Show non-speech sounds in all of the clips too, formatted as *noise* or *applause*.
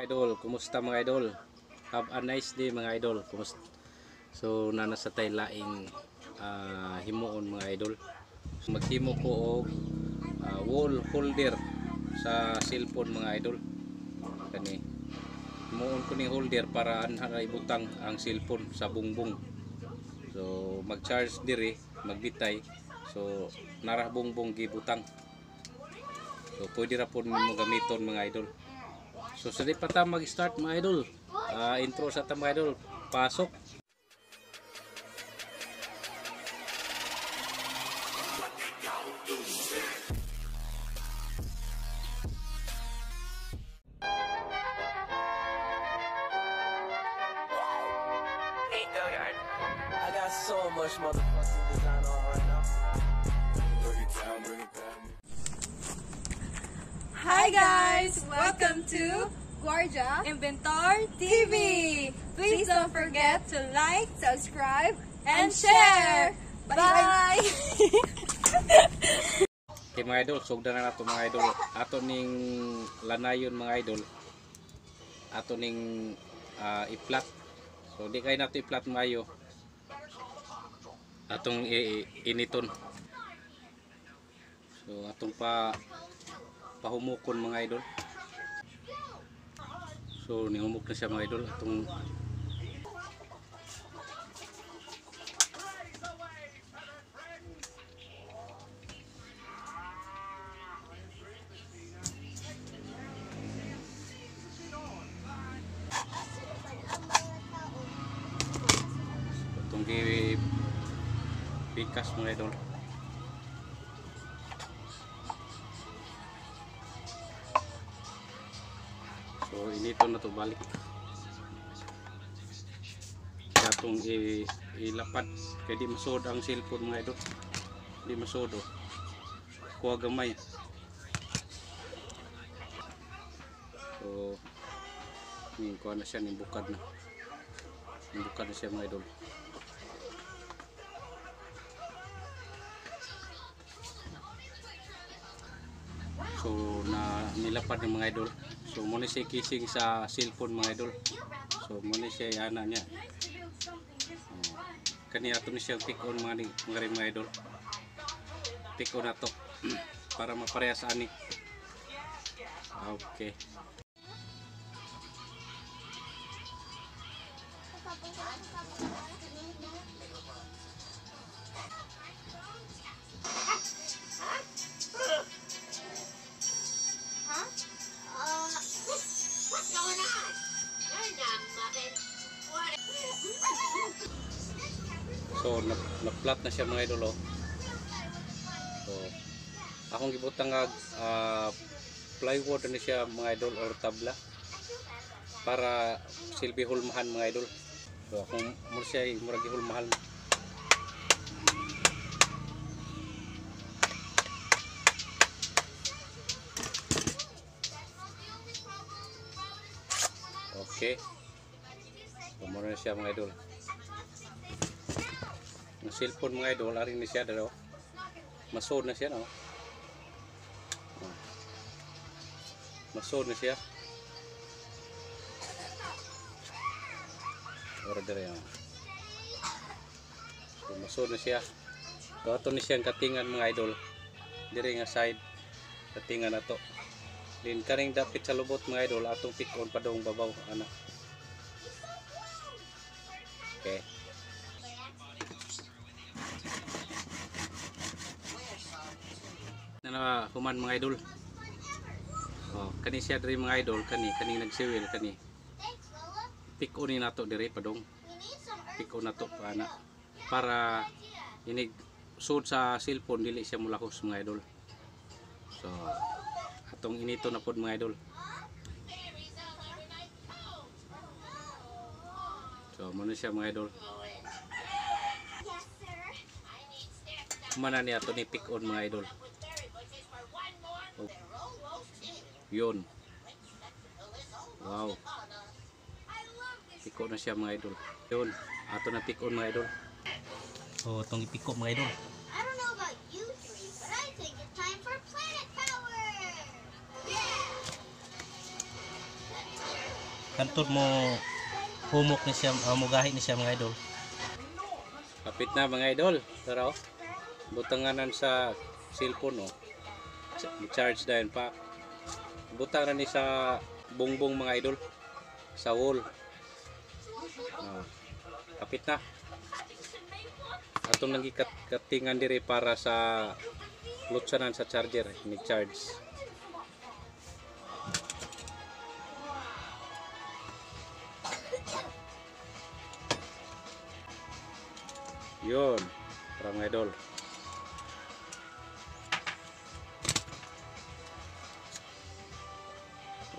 Idol, kumusta mga idol? Have a nice day mga idol. Kumusta? So nana sa tay laing ah, himuon mga idol. So, maghimo ko og ah, wall holder sa cellphone mga idol. Kani himuon ko ni holder para anha ibutang ang cellphone sa bungbong. So mag-charge diri, magbitay. So narah bungbong gibutang. So pwede ra po nimo gamiton mga idol. So sa di pa ta mag-start mga idol. Ah, intro sa ta mga idol. Pasok. I got so much motherfucking Hi guys! Welcome to Guardia Inventor TV! Please don't forget to like, subscribe, and share! Bye! *laughs* Okay mga idol, sugdan na nato mga idol. Ato ning lanayon mga idol. Ato ning ah, i-flat. So di kay nato i-flat mayo. Atong initon. So atong pa pahumukon mga idol. So nihumok na siya mga idol atong gi pikas mga idol. So inito na to balik. Atong i ilapad kay di masod ang cellphone mga idol. Di masod oh. Kuha gamay. So ni kuha na siya ni bukad na. Ni bukad na siya mga idol. So na nilapad ng mga idol. So muna siya kissing sa cellphone mga idol. So muna siya ana niya. Oh. Kani ato ni siya pick on mga mga mga idol. Pick on ato *clears throat* para maparehas ani. Okay. So na, na-flat na siya mga idol oh. So akong gibutang nga ah, plywood na siya mga idol or tabla para silbi hulmahan mga idol. So akong mo siya murag gihulmahan. Okay. So, muna na siya mga idol. Ang cellphone mga idol, aring na siya dalaw. Masod na siya, no? Masod na siya. Ora dire yan. So, masod na siya. So, ato ni siyang katingan mga idol. Dire nga side. Katingan na to. Din karing dapit sa lubot mga idol, atong pikon pa dong babaw. Ana. Okay. Na human mga idol. Oh, kani siya diri mga idol kani kani nagsiwil kani. Pick on ni nato diri padong. Pick on nato pa ana para inig sud sa cellphone dili siya mulahos mga idol. So atong inito na pod mga idol. So muna siya mga idol. Mana ni ato ni pick on mga idol Oh. Yun. Wow. Piko na siya mga idol. Yun. Ato na piko mga idol. Oh, itong ipiko mga idol. I don't know about you three, but I think it's time for planet power. Yeah. kantor mo humok ni siya, uh, mugahi ni siya mga idol. Kapit na mga idol. Pero butanganan sa cellphone oh. Ch- Charge dahil pa. Butang na ni sa bongbong mga idol. Sa wall. Oh. Kapit na. Atong nang katingan diri para sa lutsanan sa charger ni charge. Yun, para mga idol.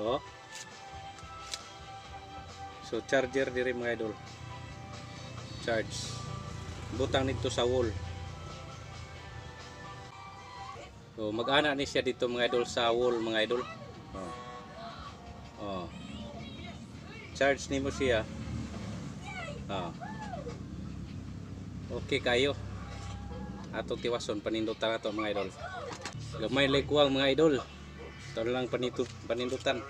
Oh. So charger diri mga idol. Charge. Butang nito sa wall. So mag-ana ni siya dito mga idol sa wall mga idol. Oh. Oh. Charge nimo siya. Oh. Okay kayo. Ato tiwason panindutan ato mga idol. Gamay lekuang mga idol. Ito lang panitu panindutan.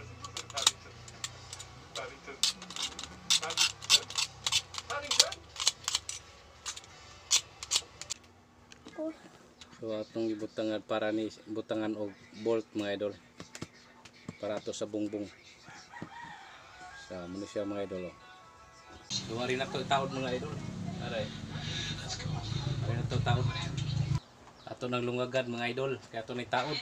So atong ibutangan para ni butangan og bolt mga idol. Para ato sa bungbong. Sa siya mga idol. Oh. Duwari na to taon mga idol. Aray. Duwari na to taon. Ato nang lungagan mga idol. Kaya ato ni taon.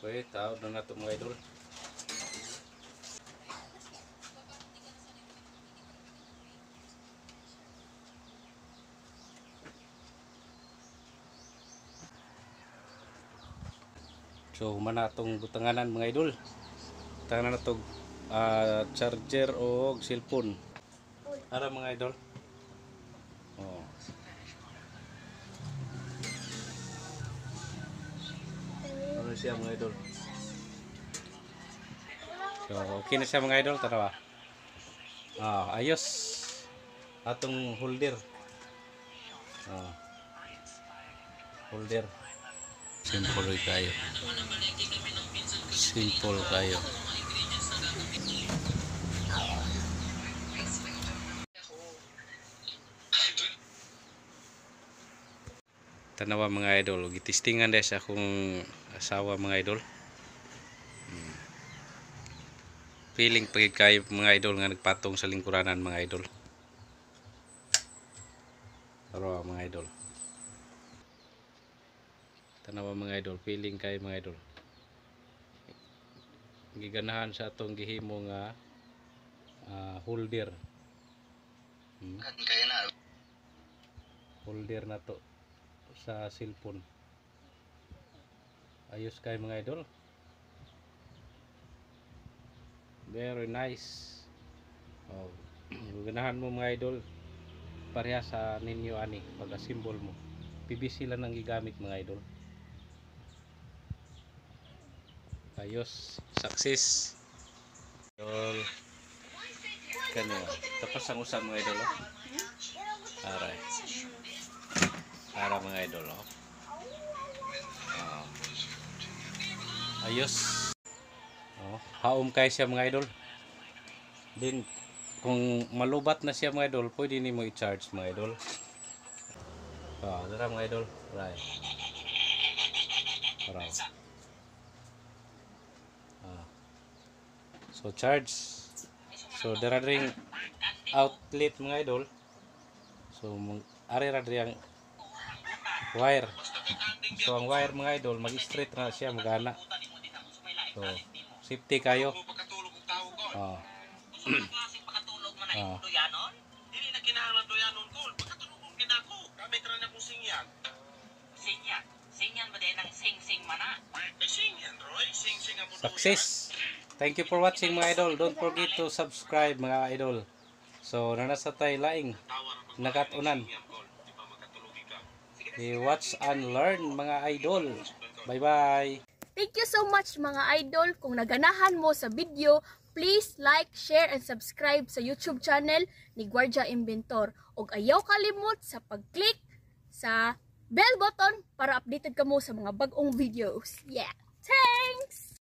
Okay, taon na na to mga idol. So, humana itong butanganan mga idol. Butanganan na itong ah, charger o cellphone. Ara mga idol. Oh. Siya mga idol? So, okay na siya mga idol. Tara ba? Ah, ayos. Atong holder. Ah. Holder. Simple kayo. Simple kayo. Tanawa mga idol. Gitistingan dahil sa akong asawa mga idol. Hmm. Feeling kayo mga idol nga nagpatong sa lingkuranan mga idol. Pero mga idol. Tanawa mga idol. Feeling kayo mga idol. Giganahan sa atong gihimo nga ah, holder. Hmm. Holder na to sa cellphone. Ayos kay mga idol. Very nice. Oh, *clears throat* ganahan mo mga idol. Pareha sa ninyo ani pag symbol mo. PVC lang ang gigamit mga idol. Ayos, success. Idol. Kanya. Tapos ang usap mga idol. Oh. Aray. Para mga idol, oh. Ah. Ayos. Oh, haom kay siya mga idol. Din kung malubat na siya mga idol, pwede ni mo i-charge mga idol. Ah, dara mga idol. Right. Para. Ah. So charge. So dara ring outlet mga idol. So ari ra wire. So ang wire mga idol, mag-straight na siya magana. So safety kayo. Oh. oh. Singyan. Singyan ba din ang sing-sing mana? Sing yan, Roy. Sing-sing success. Thank you for watching mga idol. Don't forget to subscribe mga idol. So, nanasa tayo laing nakatunan. I-watch and learn mga idol. Bye-bye. Thank you so much mga idol. Kung naganahan mo sa video, please like, share, and subscribe sa YouTube channel ni Guardia Inventor. Og ayaw kalimot sa pag-click sa bell button para updated ka mo sa mga bagong videos. Yeah! Thanks!